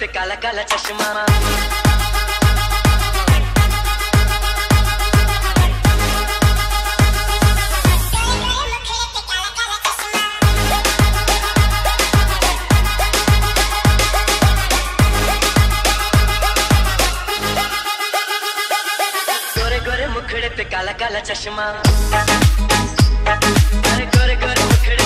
पे काला काला चश्मा। पे काला काला चश्मा। गोरे गोरे मुखड़े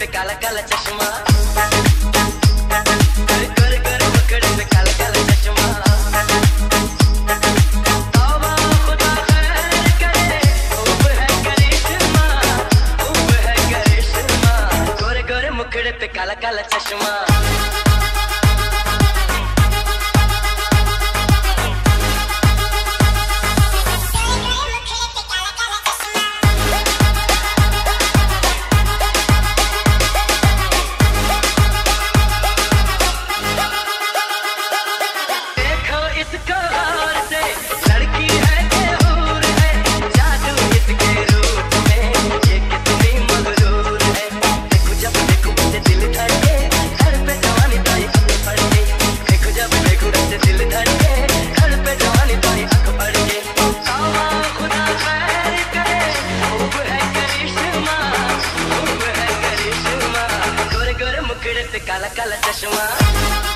पे काला काला चश्मा। कर कर कर पकड़ पे काला काला चश्मा। काला काला चश्मा। काला काला चश्मा